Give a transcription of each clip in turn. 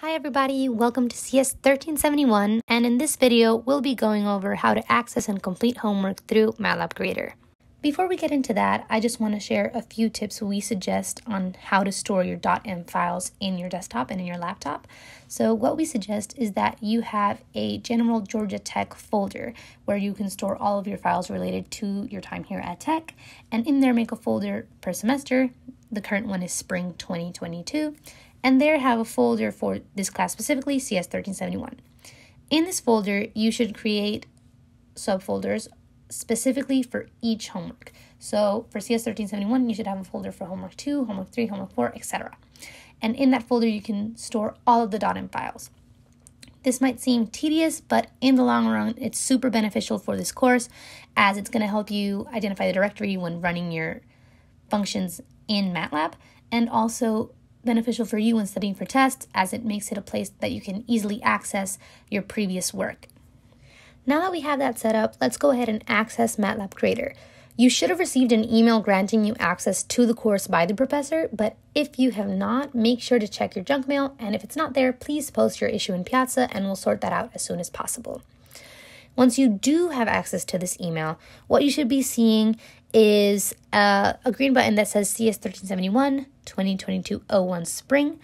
Hi everybody, welcome to CS 1371 and in this video we'll be going over how to access and complete homework through MATLAB Grader. Before we get into that, I just want to share a few tips we suggest on how to store your .m files in your desktop and in your laptop. So what we suggest is that you have a general Georgia Tech folder where you can store all of your files related to your time here at Tech and in there make a folder per semester. The current one is spring 2022 and there have a folder for this class specifically, CS 1371. In this folder, you should create subfolders specifically for each homework. So for CS 1371, you should have a folder for homework 2, homework 3, homework 4, etc. And in that folder, you can store all of the .m files. This might seem tedious, but in the long run, it's super beneficial for this course as it's going to help you identify the directory when running your functions in MATLAB and also beneficial for you when studying for tests as it makes it a place that you can easily access your previous work. Now that we have that set up, let's go ahead and access MATLAB Grader. You should have received an email granting you access to the course by the professor, but if you have not, make sure to check your junk mail, and if it's not there, please post your issue in Piazza and we'll sort that out as soon as possible. Once you do have access to this email, what you should be seeing is uh, a green button that says CS 1371 2022 01 Spring.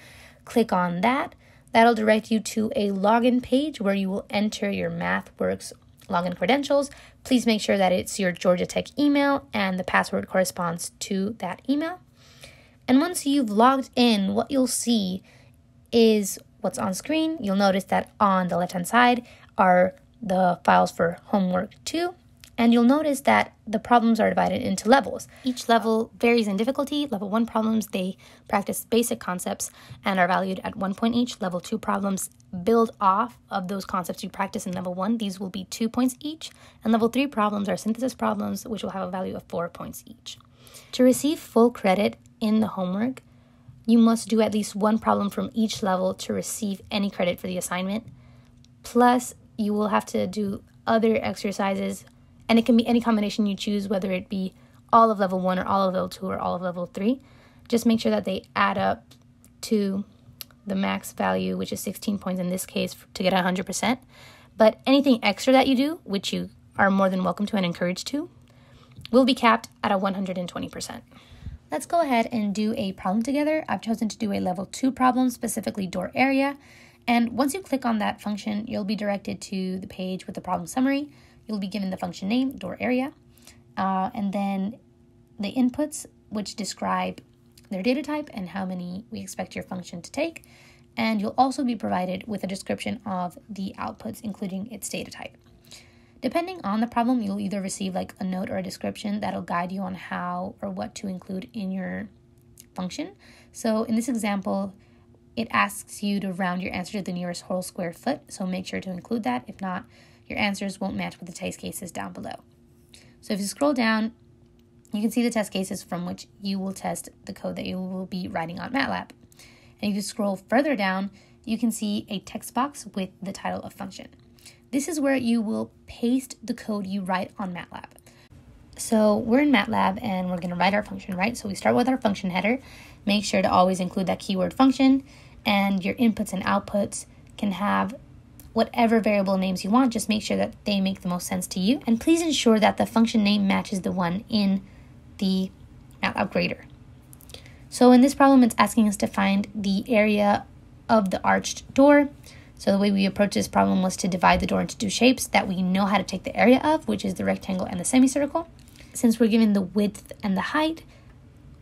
Click on that. That'll direct you to a login page where you will enter your MathWorks login credentials. Please make sure that it's your Georgia Tech email and the password corresponds to that email. And once you've logged in, what you'll see is what's on screen. You'll notice that on the left hand side are the files for homework 2 and you'll notice that the problems are divided into levels. Each level varies in difficulty. Level 1 problems, they practice basic concepts and are valued at 1 point each. Level 2 problems build off of those concepts you practice in level 1. These will be 2 points each. And level 3 problems are synthesis problems, which will have a value of 4 points each. To receive full credit in the homework, you must do at least one problem from each level to receive any credit for the assignment. Plus, you will have to do other exercises, and it can be any combination you choose, whether it be all of level one or all of level two or all of level three. Just make sure that they add up to the max value, which is 16 points in this case, to get 100%. But anything extra that you do, which you are more than welcome to and encouraged to, will be capped at a 120%. Let's go ahead and do a problem together. I've chosen to do a level 2 problem, specifically door area. And once you click on that function, you'll be directed to the page with the problem summary. You'll be given the function name, door area, uh, and then the inputs, which describe their data type and how many we expect your function to take. And you'll also be provided with a description of the outputs, including its data type. Depending on the problem, you'll either receive like a note or a description that'll guide you on how or what to include in your function. So in this example, it asks you to round your answer to the nearest whole square foot, so make sure to include that. If not, your answers won't match with the test cases down below. So if you scroll down, you can see the test cases from which you will test the code that you will be writing on MATLAB. And if you scroll further down, you can see a text box with the title of function. This is where you will paste the code you write on MATLAB. So we're in MATLAB and we're going to write our function, right? So we start with our function header. Make sure to always include that keyword function and your inputs and outputs can have whatever variable names you want. Just make sure that they make the most sense to you. And please ensure that the function name matches the one in the MATLAB grader. So in this problem, it's asking us to find the area of the arched door. So the way we approach this problem was to divide the door into two shapes that we know how to take the area of, which is the rectangle and the semicircle. Since we're given the width and the height,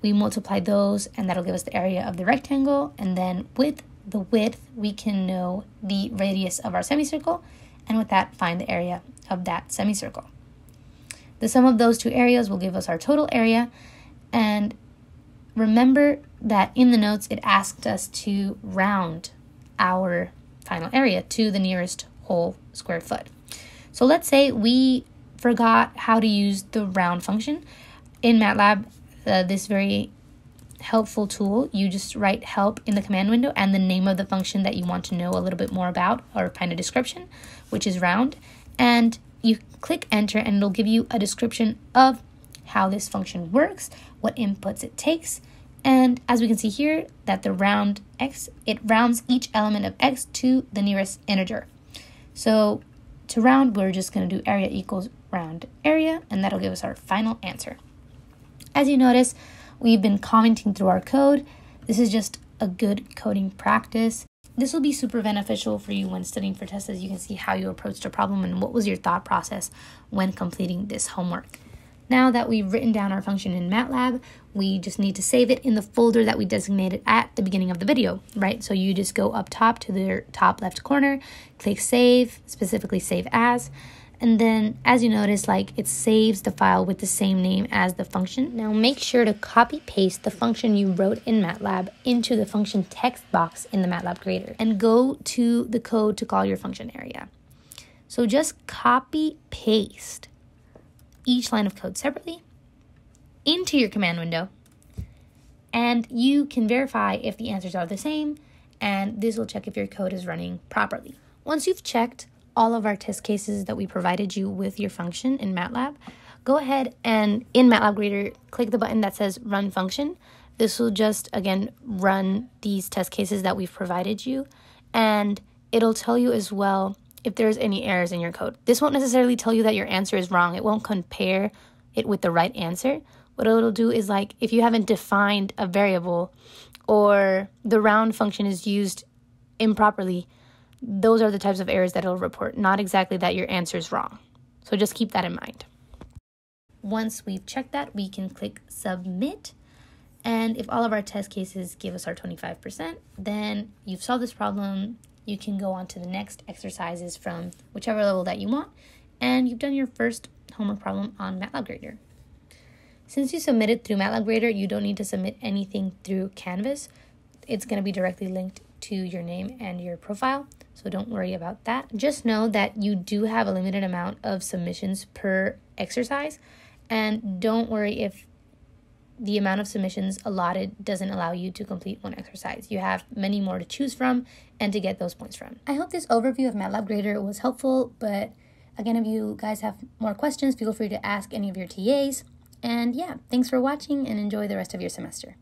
we multiply those and that'll give us the area of the rectangle and then with the width we can know the radius of our semicircle and with that find the area of that semicircle. The sum of those two areas will give us our total area and remember that in the notes it asked us to round our final area to the nearest whole square foot. So let's say we forgot how to use the round function in MATLAB uh, this very helpful tool, you just write help in the command window and the name of the function that you want to know a little bit more about or find a description, which is round. And you click enter and it'll give you a description of how this function works, what inputs it takes, And as we can see here, that the round x, it rounds each element of x to the nearest integer. So to round, we're just going to do area equals round area, and that'll give us our final answer. As you notice, we've been commenting through our code. This is just a good coding practice. This will be super beneficial for you when studying for tests as you can see how you approached a problem and what was your thought process when completing this homework. Now that we've written down our function in MATLAB, we just need to save it in the folder that we designated at the beginning of the video, right? So you just go up top to the top left corner, click save, specifically save as, and then as you notice, like it saves the file with the same name as the function. Now make sure to copy paste the function you wrote in MATLAB into the function text box in the MATLAB grader and go to the code to call your function area. So just copy paste each line of code separately into your command window and you can verify if the answers are the same and this will check if your code is running properly. Once you've checked all of our test cases that we provided you with your function in MATLAB, go ahead and in MATLAB Grader, click the button that says Run Function. This will just, again, run these test cases that we've provided you, and it'll tell you as well if there's any errors in your code. This won't necessarily tell you that your answer is wrong. It won't compare it with the right answer. What it'll do is like if you haven't defined a variable or the round function is used improperly, those are the types of errors that it'll report, not exactly that your answer is wrong. So just keep that in mind. Once we've checked that, we can click submit. And if all of our test cases give us our 25%, then you've solved this problem you can go on to the next exercises from whichever level that you want, and you've done your first homework problem on MATLAB Grader. Since you submitted through MATLAB Grader, you don't need to submit anything through Canvas. It's going to be directly linked to your name and your profile, so don't worry about that. Just know that you do have a limited amount of submissions per exercise, and don't worry if the amount of submissions allotted doesn't allow you to complete one exercise. You have many more to choose from and to get those points from. I hope this overview of MATLAB Grader was helpful, but again, if you guys have more questions, feel free to ask any of your TAs. And yeah, thanks for watching and enjoy the rest of your semester.